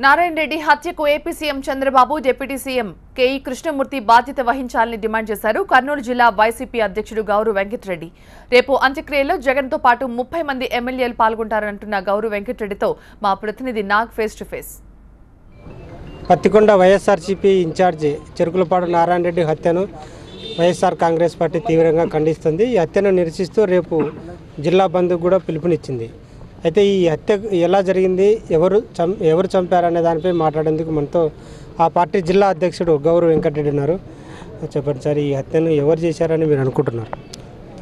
నారాయణ రెడ్డి హత్యకు AP CM Chandrababu deputy CM KE Krishnamurthy బాధ్యత వహించాలని డిమాండ్ చేశారు కర్నూలు జిల్లా వైసీపీ అధ్యక్షుడు గౌరవ్ వెంకటరెడ్డి. రేపు అంత్యక్రియలో జగన్తో పాటు ముప్పై మంది ఎమ్మెల్యేలు పాల్గొంటారంటున్న గౌరవ్ వెంకటరెడ్డితో మా ప్రతినిధి Nag face to face. Pattikonda YSRCP incharge Cherukulapadu Narayana Reddy హత్యను YSR Congress party తీవ్రంగా ఖండిస్తుంది. ఈ హత్యను నిరసిస్తూ రేపు జిల్లా బంద్ కూడా పిలుపునిచ్చింది. అయితే ఈ హత్య ఎలా జరిగింది ఎవరు చం ఎవరు చంపారనే దానిపై మాట్లాడేందుకు మనతో ఆ పార్టీ జిల్లా అధ్యక్షుడు గౌరవ్ వెంకటరెడ్డి ఉన్నారు. చెప్పండి సార్ ఈ హత్యను ఎవరు చేశారని మీరు అనుకుంటున్నారు?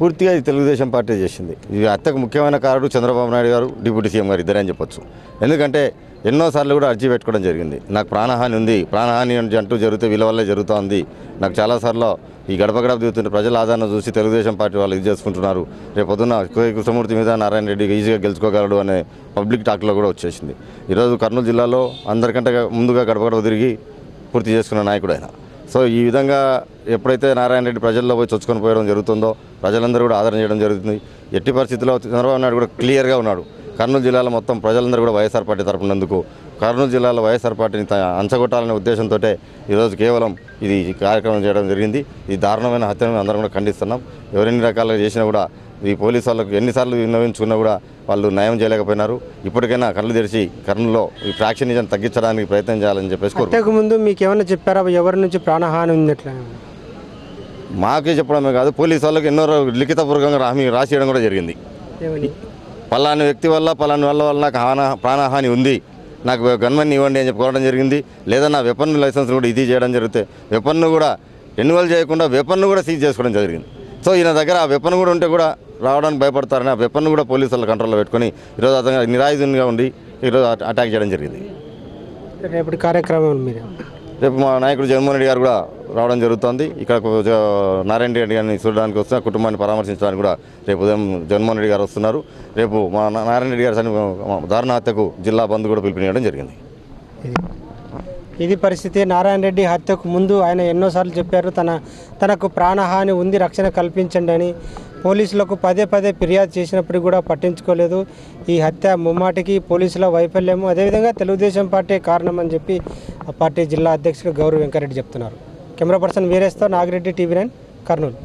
పూర్తిగా ఇది తెలుగుదేశం పార్టీ చేసింది. ఈ హత్యకు ముఖ్యమైన కారుడు చంద్రబాబు నాయుడు గారు డిప్యూటీ సీఎం గారు ఇద్దరే అని చెప్పొచ్చు. ఎందుకంటే ఎన్నోసార్లు కూడా అర్జీ పెట్టుకోవడం జరిగింది. నాకు ప్రాణహాని ఉంది. ప్రాణహాని అంటూ జరిగితే వీళ్ళ వల్లే జరుగుతోంది. నాకు చాలాసార్లు ఈ గడప గడప దిగుతున్న ప్రజల ఆదరణ చూసి తెలుగుదేశం పార్టీ వాళ్ళు ఇది చేసుకుంటున్నారు. రేపు పొద్దున్న కృష్ణమూర్తి మీద నారాయణ రెడ్డి ఈజీగా గెలుచుకోగలడు అనే పబ్లిక్ టాక్లో కూడా వచ్చేసింది. ఈరోజు కర్నూలు జిల్లాలో అందరికంటే ముందుగా గడప గడప తిరిగి పూర్తి చేసుకున్న నాయకుడు ఆయన. సో ఈ విధంగా ఎప్పుడైతే నారాయణ రెడ్డి ప్రజల్లో పోయి చొచ్చుకొని పోయడం జరుగుతుందో ప్రజలందరూ కూడా ఆదరణ చేయడం జరుగుతుంది. ఎట్టి పరిస్థితుల్లో చంద్రబాబు నాయుడు కూడా క్లియర్గా ఉన్నాడు. కర్నూలు జిల్లాలో మొత్తం ప్రజలందరూ కూడా వైఎస్ఆర్ పార్టీ తరపునందుకు కర్నూలు జిల్లాలో వైఎస్ఆర్ పార్టీని అంచగొట్టాలనే ఉద్దేశంతో ఈరోజు కేవలం ఇది కార్యక్రమం చేయడం జరిగింది. ఈ దారుణమైన హత్యను అందరం కూడా ఖండిస్తున్నాం. ఎవరెన్ని రకాలుగా చేసినా కూడా ఈ పోలీసు వాళ్ళకు ఎన్నిసార్లు విన్నవించుకున్నా కూడా వాళ్ళు న్యాయం చేయలేకపోయినారు. ఇప్పటికైనా కళ్ళు తెరిచి కర్నూలులో ఈ ఫ్రాక్షన్ తగ్గించడానికి ప్రయత్నం చేయాలని చెప్పేసి ముందు మీకు ఏమైనా చెప్పారా? ఎవరి నుంచి ప్రాణహాని ఉన్నట్లు మాకే చెప్పడమే కాదు పోలీసు వాళ్ళకి ఎన్నో లిఖితపూర్వకంగా హామీ రాసియడం కూడా జరిగింది. పలాని వ్యక్తి వల్ల పలాని వల్ల వల్ల నాకు హాన ప్రాణహాని ఉంది. నాకు గన్మన్ ఇవ్వండి అని చెప్పుకోవడం జరిగింది. లేదా నా వెపన్ లైసెన్స్ కూడా ఇది చేయడం జరిగితే వెపన్ను కూడా రెన్యువల్ చేయకుండా వెపన్ను కూడా సీజ్ చేసుకోవడం జరిగింది. సో ఈయన దగ్గర ఆ వెపన్ కూడా ఉంటే కూడా రావడానికి భయపడతారని ఆ వెపన్ కూడా పోలీసు వాళ్ళ కంట్రోల్లో పెట్టుకొని ఈరోజు అతను నిరాయుధంగా ఉండి ఈరోజు అట- అటాక్ చేయడం జరిగింది. రేపటి కార్యక్రమం మీరు? రేపు మా నాయకుడు జగన్మోహన్ రెడ్డి గారు కూడా రావడం జరుగుతోంది. ఇక్కడ నారాయణ రెడ్డి గారిని చూడడానికి వస్తున్న కుటుంబాన్ని పరామర్శించడానికి కూడా రేపు ఉదయం జగన్మోహన్ రెడ్డి గారు వస్తున్నారు. రేపు మా నారాయణ రెడ్డి గారి దారుణ హత్యకు జిల్లా బంద్ కూడా పిలుపునియడం జరిగింది. ఇది పరిస్థితి. నారాయణ రెడ్డి హత్యకు ముందు ఆయన ఎన్నోసార్లు చెప్పారు తన తనకు ప్రాణహాని ఉంది రక్షణ కల్పించండి అని. పోలీసులకు పదే పదే ఫిర్యాదు చేసినప్పటికీ కూడా పట్టించుకోలేదు. ఈ హత్య ముమ్మాటికి పోలీసుల వైఫల్యము. అదేవిధంగా తెలుగుదేశం పార్టీ కారణం అని చెప్పి ఆ పార్టీ జిల్లా అధ్యక్షుడు గౌరవ్ వెంకరెడ్డి చెప్తున్నారు. కెమెరా పర్సన్ వీరేస్తో నాగిరెడ్డి టీవీ నైన్ కర్నూలు.